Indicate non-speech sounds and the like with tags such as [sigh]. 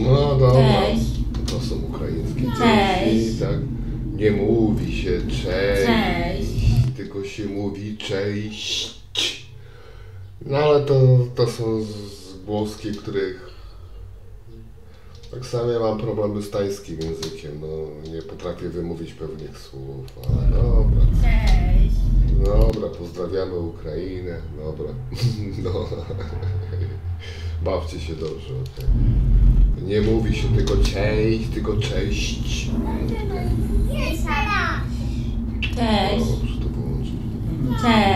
No dobra. Cześć. To są ukraińskie Cześć. dzieci, tak? Nie mówi się cześć, Cześć. tylko się mówi cześć. No ale to, to są zgłoski, których tak samo ja mam problemy z tańskim językiem, no nie potrafię wymówić pewnych słów, ale dobra. Cześć. Dobra, pozdrawiamy Ukrainę, dobra. [laughs] No. Bawcie się dobrze, okej. Nie mówi się tylko cześć, tylko cześć. Cześć. O, muszę to wyłączyć. Cześć.